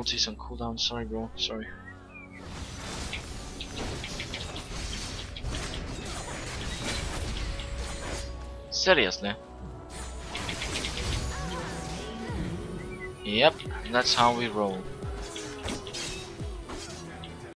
ulti's on cooldown. Sorry, bro. Sorry. Seriously? Yep, that's how we roll.